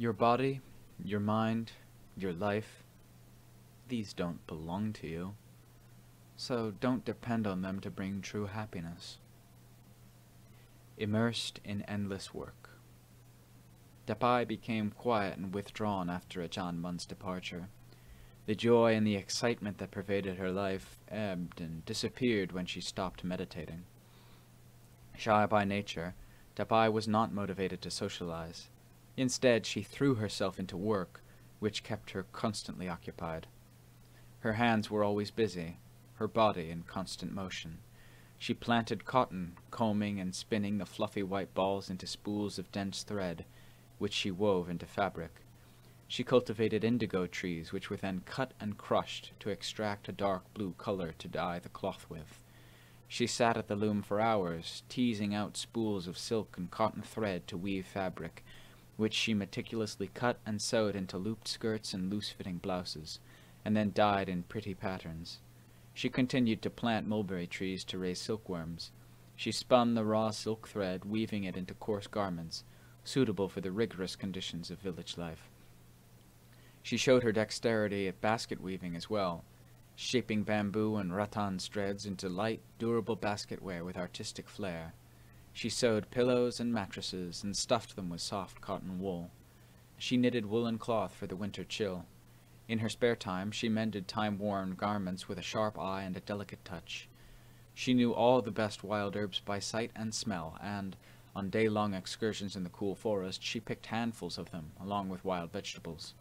Your body, your mind, your life, these don't belong to you. So don't depend on them to bring true happiness. Immersed in endless work. Tapai became quiet and withdrawn after Ajaan Mun's departure. The joy and the excitement that pervaded her life ebbed and disappeared when she stopped meditating. Shy by nature, Tapai was not motivated to socialize. Instead, she threw herself into work, which kept her constantly occupied. Her hands were always busy, her body in constant motion. She planted cotton, combing and spinning the fluffy white balls into spools of dense thread, which she wove into fabric. She cultivated indigo trees, which were then cut and crushed to extract a dark blue color to dye the cloth with. She sat at the loom for hours, teasing out spools of silk and cotton thread to weave fabric, which she meticulously cut and sewed into looped skirts and loose-fitting blouses, and then dyed in pretty patterns. She continued to plant mulberry trees to raise silkworms. She spun the raw silk thread, weaving it into coarse garments, suitable for the rigorous conditions of village life. She showed her dexterity at basket weaving as well, shaping bamboo and rattan threads into light, durable basketware with artistic flair. She sewed pillows and mattresses and stuffed them with soft cotton wool. She knitted woolen cloth for the winter chill. In her spare time, she mended time-worn garments with a sharp eye and a delicate touch. She knew all the best wild herbs by sight and smell, and, on day-long excursions in the cool forest, she picked handfuls of them, along with wild vegetables.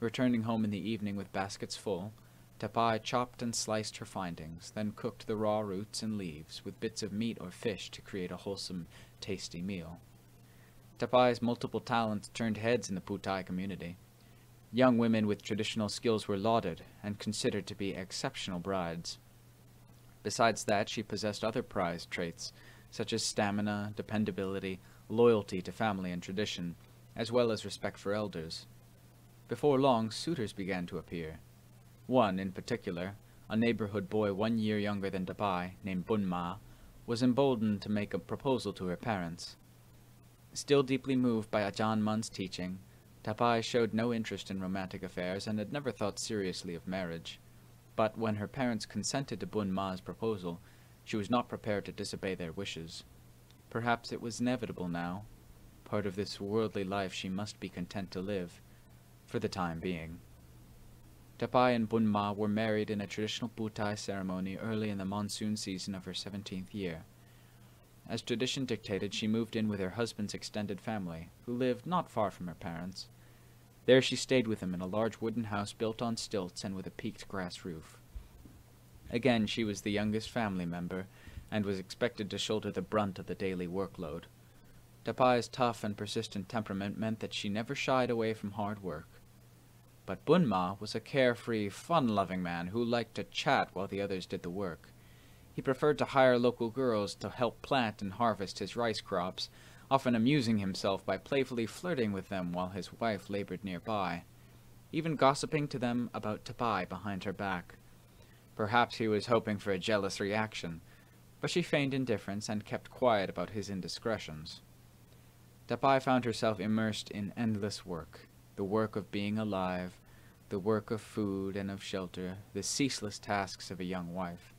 Returning home in the evening with baskets full, Tapai chopped and sliced her findings, then cooked the raw roots and leaves with bits of meat or fish to create a wholesome, tasty meal. Tapai's multiple talents turned heads in the Phu Tai community. Young women with traditional skills were lauded and considered to be exceptional brides. Besides that, she possessed other prized traits, such as stamina, dependability, loyalty to family and tradition, as well as respect for elders. Before long, suitors began to appear. One, in particular, a neighborhood boy one year younger than Tapai, named Boonma, was emboldened to make a proposal to her parents. Still deeply moved by Ajaan Mun's teaching, Tapai showed no interest in romantic affairs and had never thought seriously of marriage. But when her parents consented to Boonma's proposal, she was not prepared to disobey their wishes. Perhaps it was inevitable now. Part of this worldly life she must be content to live, for the time being. Tapai and Boonma were married in a traditional Phu Tai ceremony early in the monsoon season of her seventeenth year. As tradition dictated, she moved in with her husband's extended family, who lived not far from her parents. There she stayed with them in a large wooden house built on stilts and with a peaked grass roof. Again, she was the youngest family member, and was expected to shoulder the brunt of the daily workload. Tapai's tough and persistent temperament meant that she never shied away from hard work. But Boonma was a carefree, fun-loving man who liked to chat while the others did the work. He preferred to hire local girls to help plant and harvest his rice crops, often amusing himself by playfully flirting with them while his wife labored nearby, even gossiping to them about Tapai behind her back. Perhaps he was hoping for a jealous reaction, but she feigned indifference and kept quiet about his indiscretions. Tapai found herself immersed in endless work the work of being alive, the work of food and of shelter, the ceaseless tasks of a young wife.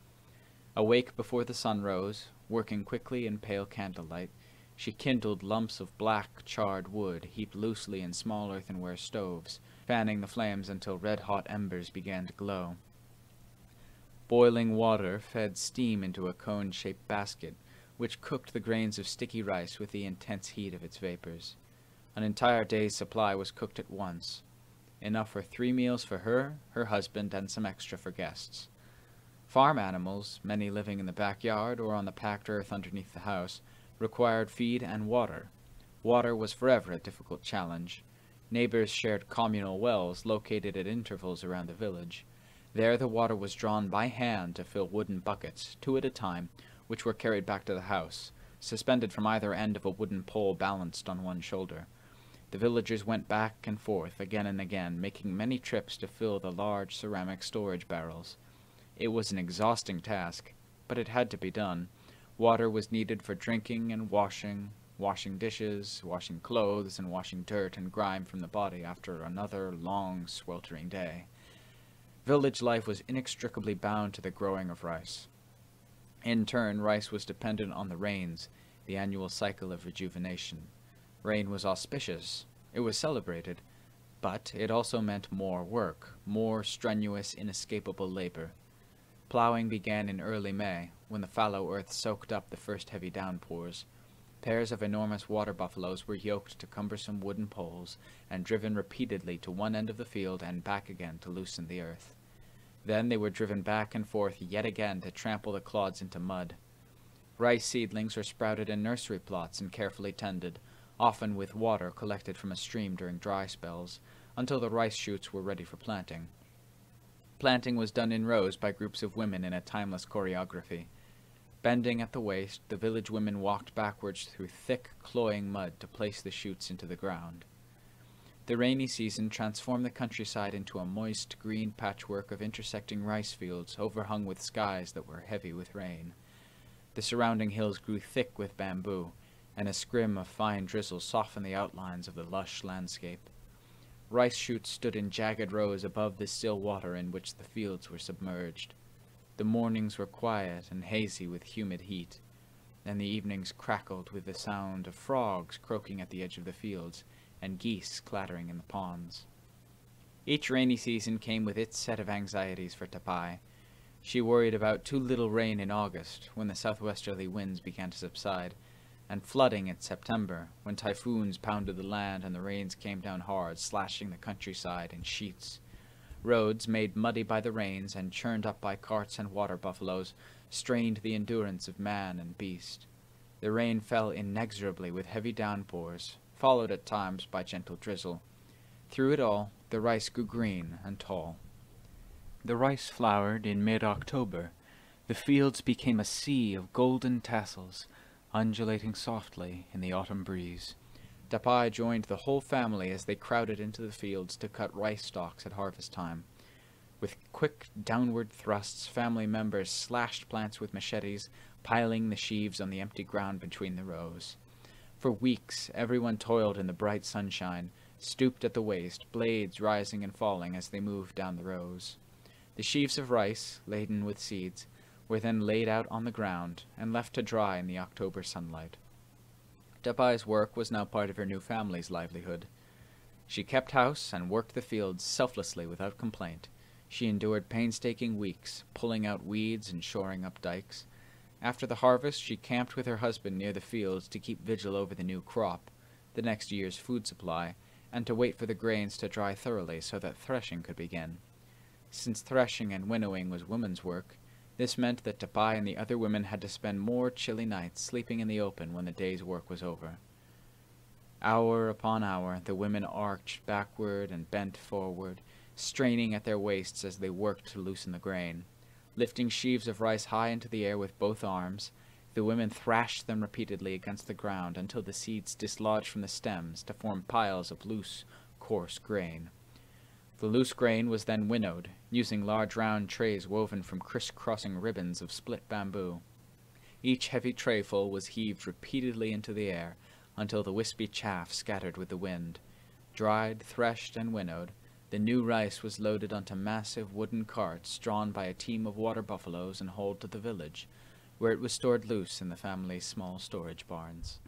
Awake before the sun rose, working quickly in pale candlelight, she kindled lumps of black, charred wood heaped loosely in small earthenware stoves, fanning the flames until red-hot embers began to glow. Boiling water fed steam into a cone-shaped basket, which cooked the grains of sticky rice with the intense heat of its vapors. An entire day's supply was cooked at once, enough for three meals for her, her husband, and some extra for guests. Farm animals, many living in the backyard or on the packed earth underneath the house, required feed and water. Water was forever a difficult challenge. Neighbors shared communal wells located at intervals around the village. There the water was drawn by hand to fill wooden buckets, two at a time, which were carried back to the house, suspended from either end of a wooden pole balanced on one shoulder. The villagers went back and forth again and again, making many trips to fill the large ceramic storage barrels. It was an exhausting task, but it had to be done. Water was needed for drinking and washing, washing dishes, washing clothes, and washing dirt and grime from the body after another long, sweltering day. Village life was inextricably bound to the growing of rice. In turn, rice was dependent on the rains, the annual cycle of rejuvenation. Rain was auspicious, it was celebrated, but it also meant more work, more strenuous, inescapable labor. Plowing began in early May, when the fallow earth soaked up the first heavy downpours. Pairs of enormous water buffaloes were yoked to cumbersome wooden poles and driven repeatedly to one end of the field and back again to loosen the earth. Then they were driven back and forth yet again to trample the clods into mud. Rice seedlings were sprouted in nursery plots and carefully tended, often with water collected from a stream during dry spells, until the rice shoots were ready for planting. Planting was done in rows by groups of women in a timeless choreography. Bending at the waist, the village women walked backwards through thick, cloying mud to place the shoots into the ground. The rainy season transformed the countryside into a moist, green patchwork of intersecting rice fields overhung with skies that were heavy with rain. The surrounding hills grew thick with bamboo, and a scrim of fine drizzle softened the outlines of the lush landscape. Rice shoots stood in jagged rows above the still water in which the fields were submerged. The mornings were quiet and hazy with humid heat, and the evenings crackled with the sound of frogs croaking at the edge of the fields and geese clattering in the ponds. Each rainy season came with its set of anxieties for Tapai. She worried about too little rain in August, when the southwesterly winds began to subside, and flooding in September, when typhoons pounded the land and the rains came down hard, slashing the countryside in sheets. Roads, made muddy by the rains and churned up by carts and water buffaloes, strained the endurance of man and beast. The rain fell inexorably with heavy downpours, followed at times by gentle drizzle. Through it all, the rice grew green and tall. The rice flowered in mid-October. The fields became a sea of golden tassels, undulating softly in the autumn breeze. Tapai joined the whole family as they crowded into the fields to cut rice stalks at harvest time. With quick downward thrusts, family members slashed plants with machetes, piling the sheaves on the empty ground between the rows. For weeks, everyone toiled in the bright sunshine, stooped at the waist, blades rising and falling as they moved down the rows. The sheaves of rice, laden with seeds, were then laid out on the ground and left to dry in the October sunlight. Tapai's work was now part of her new family's livelihood. She kept house and worked the fields selflessly without complaint. She endured painstaking weeks, pulling out weeds and shoring up dikes. After the harvest, she camped with her husband near the fields to keep vigil over the new crop, the next year's food supply, and to wait for the grains to dry thoroughly so that threshing could begin. Since threshing and winnowing was women's work, this meant that Tapai and the other women had to spend more chilly nights sleeping in the open when the day's work was over. Hour upon hour, the women arched backward and bent forward, straining at their waists as they worked to loosen the grain. Lifting sheaves of rice high into the air with both arms, the women thrashed them repeatedly against the ground until the seeds dislodged from the stems to form piles of loose, coarse grain. The loose grain was then winnowed, using large round trays woven from criss-crossing ribbons of split bamboo. Each heavy trayful was heaved repeatedly into the air until the wispy chaff scattered with the wind. Dried, threshed, and winnowed, the new rice was loaded onto massive wooden carts drawn by a team of water buffaloes and hauled to the village, where it was stored loose in the family's small storage barns.